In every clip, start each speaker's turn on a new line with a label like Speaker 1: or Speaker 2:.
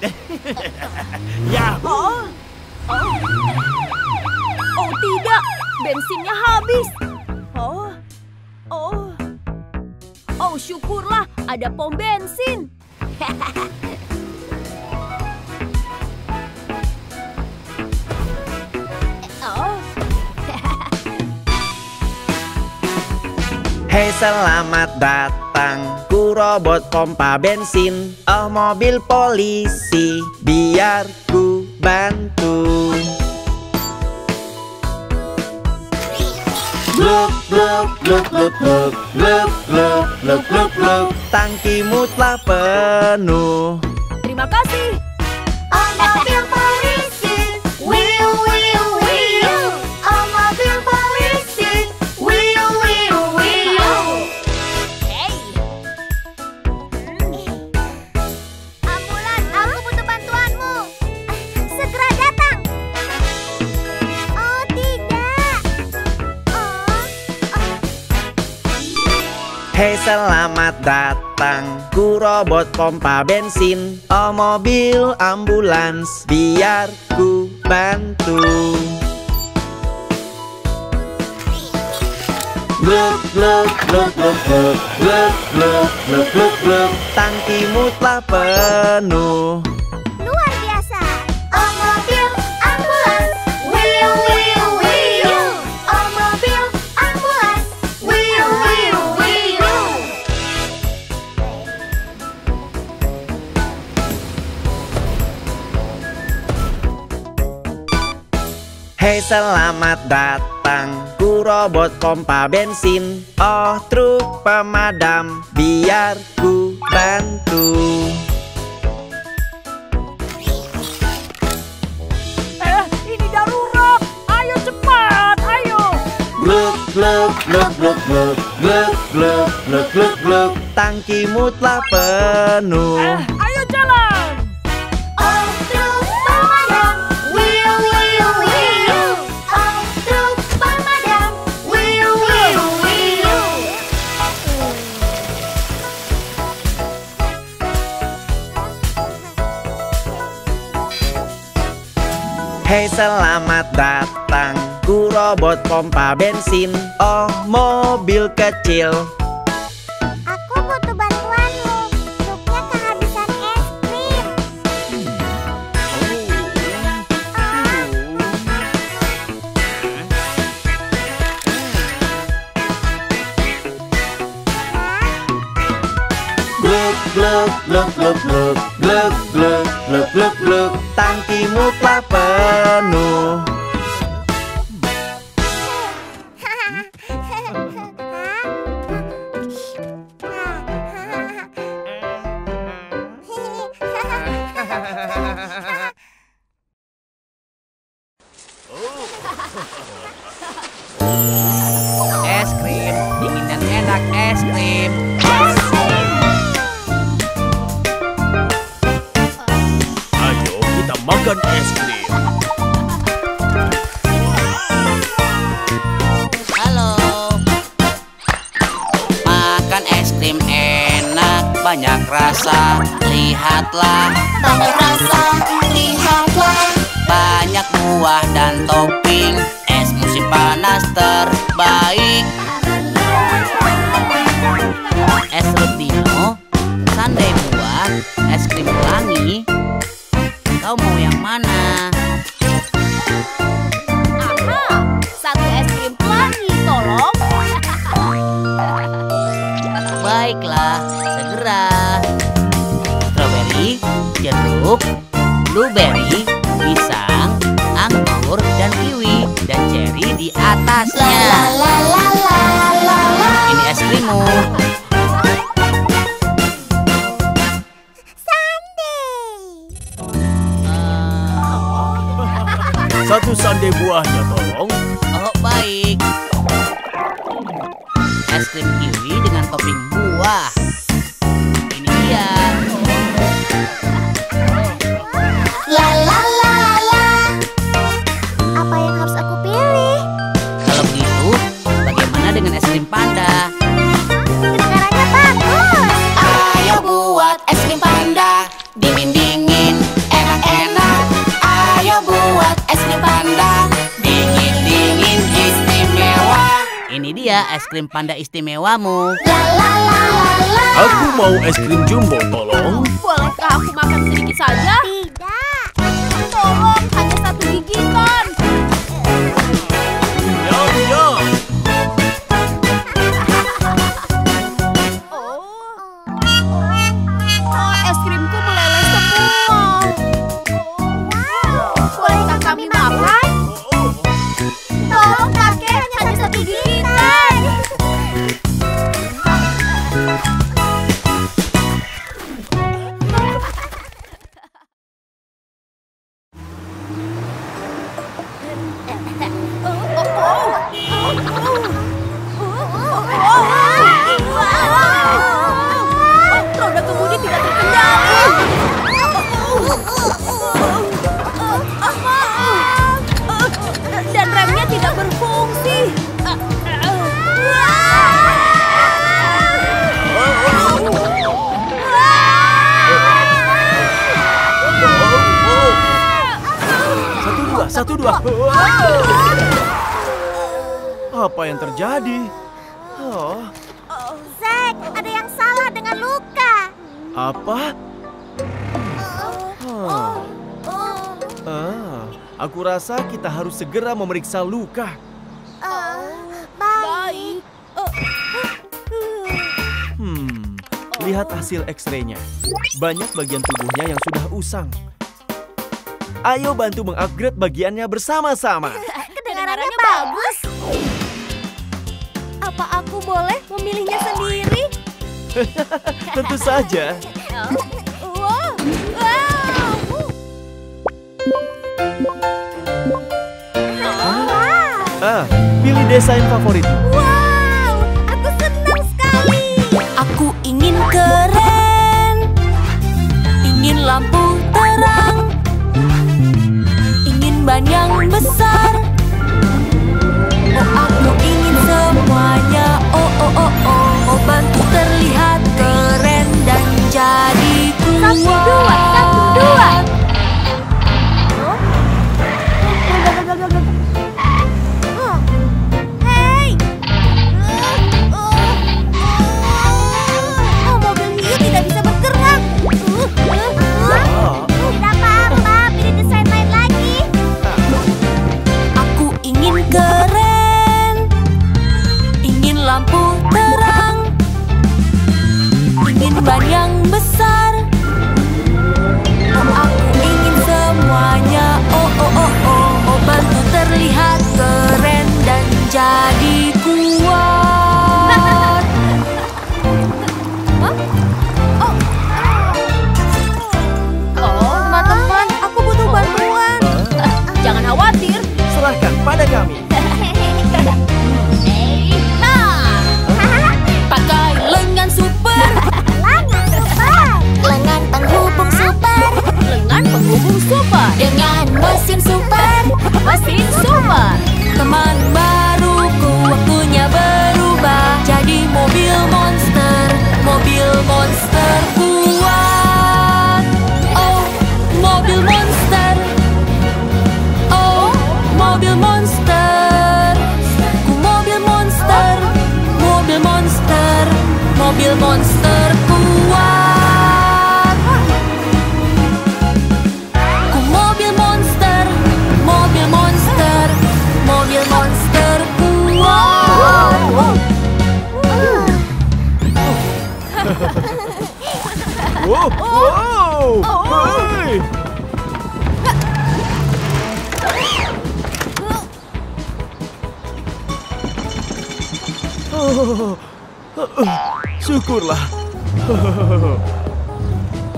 Speaker 1: ya.
Speaker 2: Oh. Oh. oh tidak, bensinnya habis. Oh. Oh. Oh, syukurlah ada pom bensin.
Speaker 3: Hei selamat datang. Ku robot pompa bensin. Oh mobil polisi. Biar ku bantu. Gluk gluk gluk gluk Gluk gluk gluk gluk gluk Tangkimu telah penuh.
Speaker 2: Terima kasih.
Speaker 4: Oh mobil polisi,
Speaker 3: Hei selamat datang. Ku robot pompa bensin Oh mobil ambulans. Biar ku bantu. Gluk gluk gluk gluk Gluk gluk gluk gluk gluk Tangkimu telah penuh Hei selamat datang. Ku robot pompa bensin. Oh truk pemadam. Biar ku bantu.
Speaker 2: Eh, ini darurat. Ayo cepat, ayo.
Speaker 3: Gluk gluk gluk gluk gluk. Gluk gluk gluk gluk gluk. Tangkimu telah penuh.
Speaker 2: Eh, ayo jalan.
Speaker 3: Hei selamat datang. Ku robot pompa bensin. Oh mobil kecil Gluk gluk gluk gluk Gluk gluk gluk gluk gluk Tangkimu telah penuh
Speaker 5: banyak rasa. Lihatlah,
Speaker 4: Banyak rasa, lihatlah.
Speaker 5: banyak buah dan topping. Es musim panas terbaik. Es rutino, sandai buah, es krim pelangi. Kau mau yang mana?
Speaker 2: Úc es krim
Speaker 5: panda
Speaker 6: istimewamu?
Speaker 1: Aku mau es krim jumbo, tolong.
Speaker 2: Bolehkah aku makan sedikit saja? Hanya satu gigitan. Satu
Speaker 1: dua. Apa yang terjadi? Oh,
Speaker 7: Zack, ada yang salah dengan Luka.
Speaker 1: apa? Hah. Ah, aku rasa kita harus segera memeriksa luka.
Speaker 7: baik.
Speaker 1: Hmm, lihat hasil X-ray-nya. Banyak bagian tubuhnya yang sudah usang. Ayo bantu mengupgrade bagiannya bersama-sama.
Speaker 7: Kedengarannya bagus. Apa aku boleh memilihnya sendiri?
Speaker 1: Tentu saja.
Speaker 7: Wow. Wow. Wow.
Speaker 1: Ah, pilih desain favoritmu.
Speaker 7: Wow, aku senang sekali.
Speaker 8: Aku ingin keren, yang besar. Oh, aku ingin semuanya. Oh, oh, oh, oh, oh, bantu terlihat keren dan jadi kuat.
Speaker 7: Satu, dua.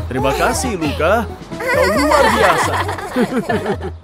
Speaker 1: Terima kasih, Luka. Kau luar biasa.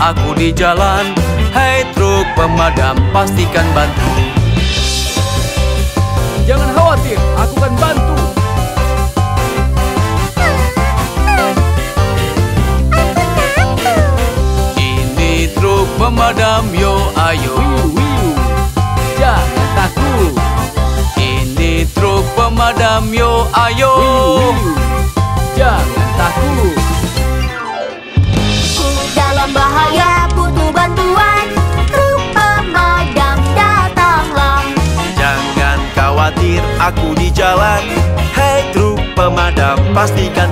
Speaker 7: aku
Speaker 9: di jalan Hei truk pemadam pastikan bantu
Speaker 10: Jangan khawatir, aku akan bantu.
Speaker 9: Ini truk pemadam yo ayo
Speaker 10: Wiu, wiu. Jangan takut.
Speaker 9: Ini truk pemadam yo ayo
Speaker 10: wiu. Jangan takut.
Speaker 2: Pemadam,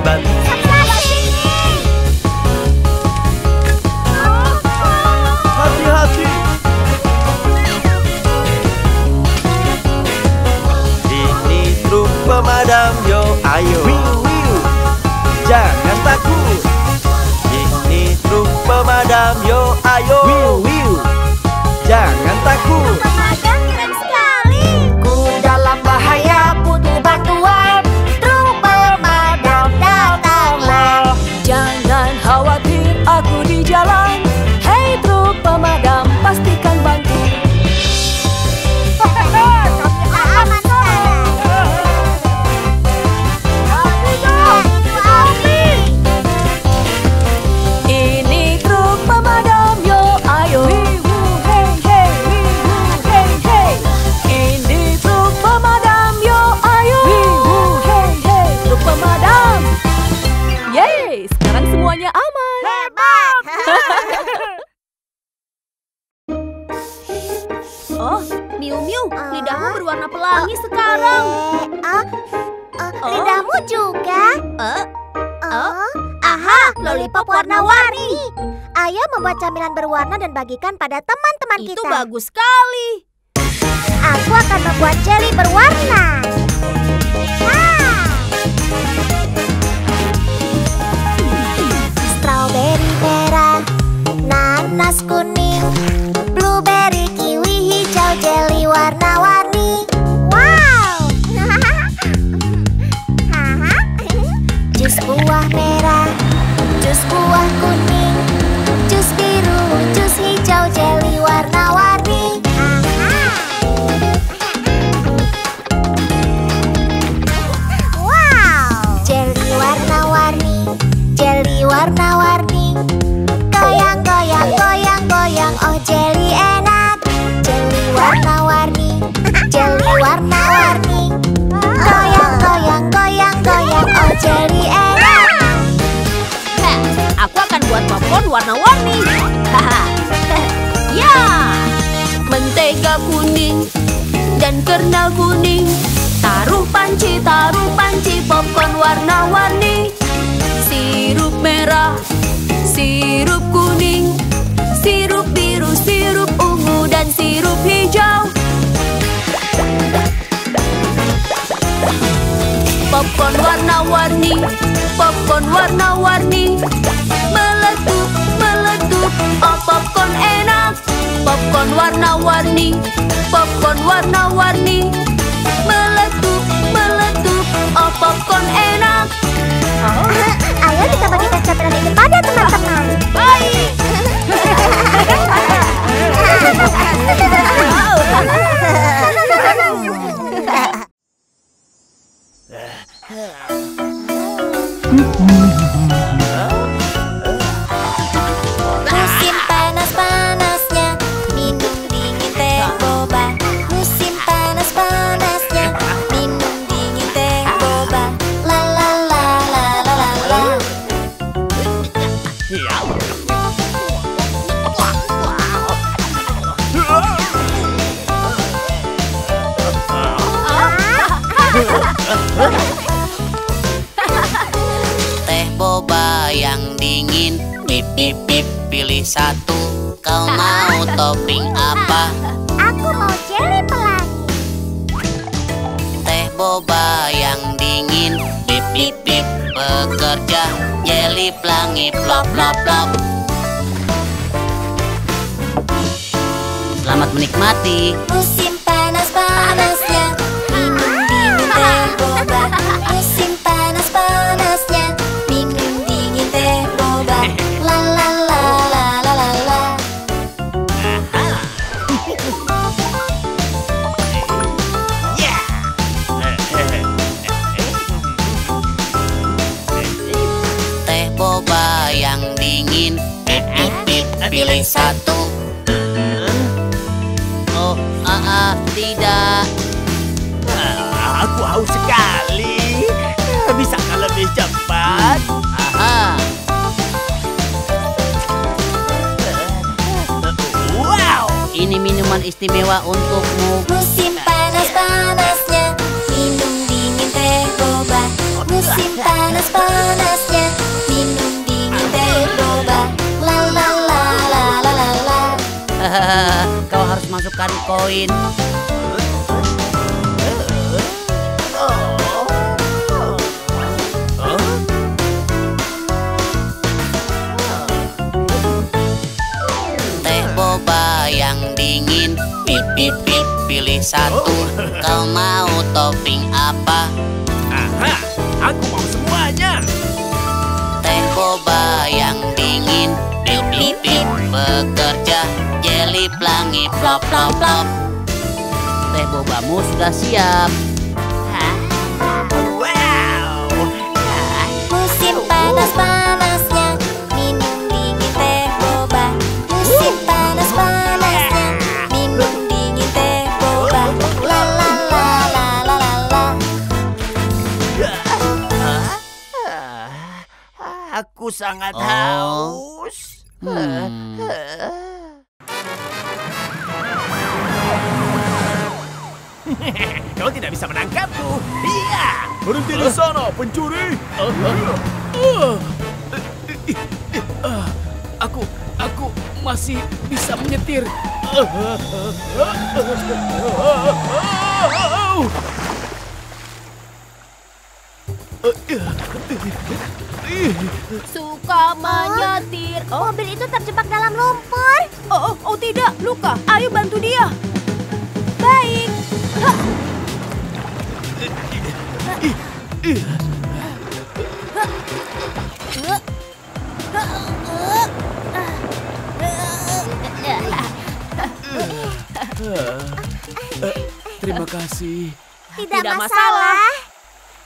Speaker 11: Ayo
Speaker 4: membuat camilan berwarna dan bagikan pada teman-teman
Speaker 5: itu
Speaker 4: kita.
Speaker 5: bagus sekali.
Speaker 4: Aku akan membuat jelly berwarna. Ah. Strawberry merah, nanas kuning, blueberry kiwi hijau, jelly warna-warni. Wow! Jus buah merah, jus buah kuning,
Speaker 5: aku akan buat popcorn warna-warni. Haha.
Speaker 2: Kuning dan kernel kuning. Taruh panci, taruh panci popcorn warna-warni. Sirup merah, sirup kuning. Sirup biru, sirup ungu dan sirup hijau. Popcorn warna-warni, popcorn warna-warni popcorn warna-warni Meletup, meletup, oh popcorn enak
Speaker 4: Ayo kita bagikan camilan ini pada teman-teman.
Speaker 5: baik.
Speaker 6: Selamat menikmati.
Speaker 4: Musim
Speaker 5: koin. Teh boba yang dingin, pip pip pip, pilih satu. Kau mau topping apa?
Speaker 1: Aha, aku mau semuanya.
Speaker 5: Teh boba yang dingin, pip pip pip, bekerja. Jelly pelangi, plop plop plop. Teh bobamu sudah siap.
Speaker 1: Wow!
Speaker 4: Musim panas-panasnya Minum dingin teh boba Musim panas-panasnya Minum dingin teh boba La la la la la la la
Speaker 1: Aku sangat
Speaker 5: Oh.
Speaker 1: haus.
Speaker 5: Hmm.
Speaker 1: Kau tidak bisa menangkapku. Iya. Berhenti di sana, pencuri.
Speaker 10: Aku, aku masih bisa menyetir.
Speaker 2: Suka menyetir. Oh,
Speaker 4: Mobil itu terjebak dalam lumpur
Speaker 2: oh, oh, oh tidak, Luka. Ayo bantu dia.
Speaker 10: Terima kasih.
Speaker 4: Tidak,
Speaker 2: Tidak
Speaker 4: masalah.
Speaker 2: masalah.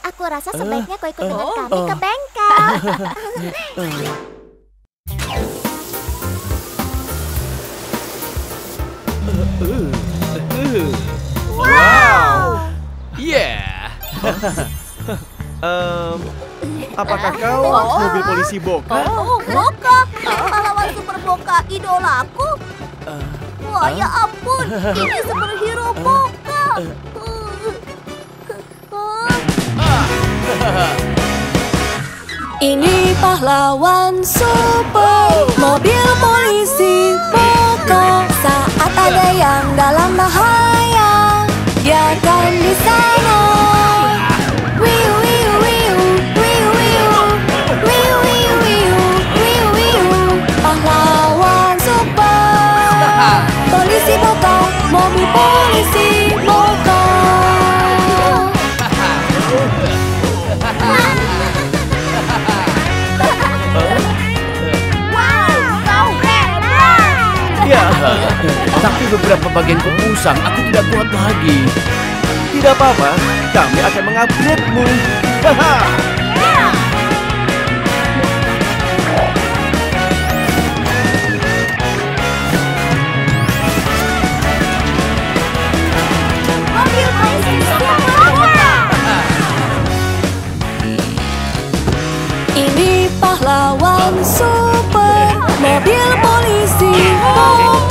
Speaker 4: Aku rasa sebaiknya kau ikut dengan
Speaker 2: Oh.
Speaker 4: kami ke bengkel Wow
Speaker 1: Em, apakah kau mobil polisi Boka?
Speaker 4: Oh, Boka Pahlawan super Boka idolaku? Wah ya ampun Ini superhero Boka
Speaker 7: Ini pahlawan super Mobil polisi Boko Saat ada yang dalam bahaya Dia akan di sana Polisi Boko Mobil polisi Boko
Speaker 1: Ya,
Speaker 10: Tapi beberapa bagian kemusang aku tidak kuat lagi.
Speaker 1: tidak apa-apa. Kami akan mengupgrade-mu. Haha.
Speaker 7: Pahlawan super. Mobil polisi Boko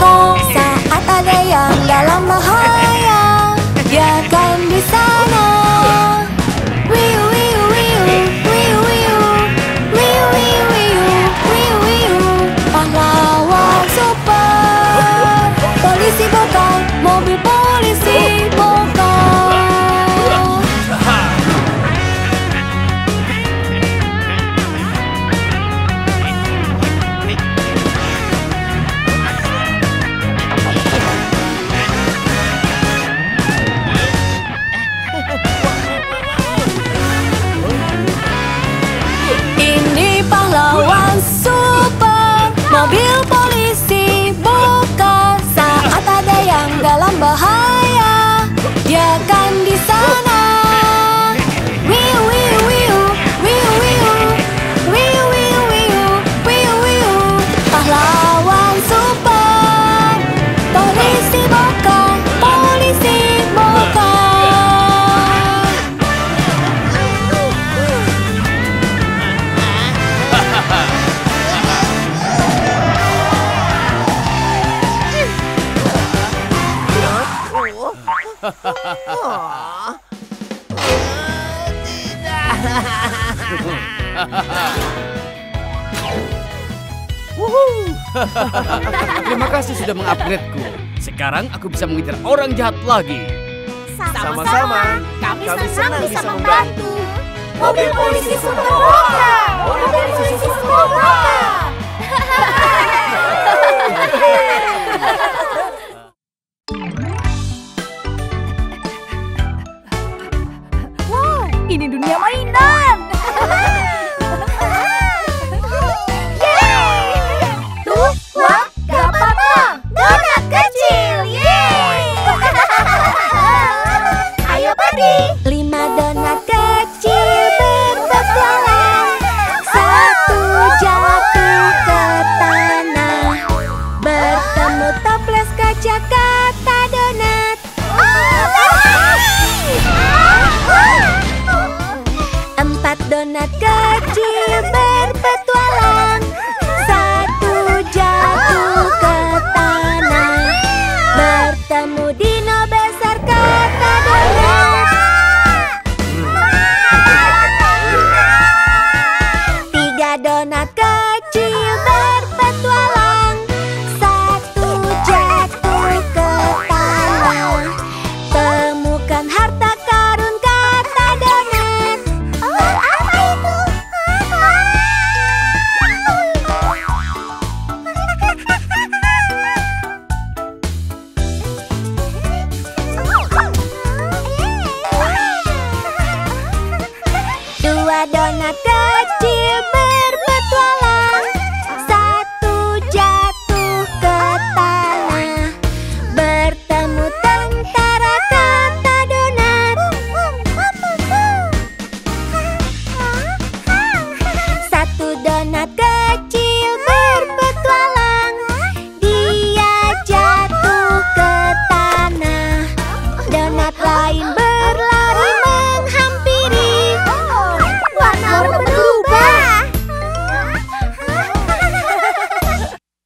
Speaker 10: sudah mengupgradeku. Sekarang aku bisa mengejar orang jahat lagi.
Speaker 1: Sama-sama.
Speaker 2: Kami,
Speaker 1: Kami
Speaker 2: senang,
Speaker 1: senang
Speaker 2: bisa
Speaker 1: bisa
Speaker 2: membantu. Mobil polisi super boga. Mobil polisi super
Speaker 4: kaca kata donat Empat donat ke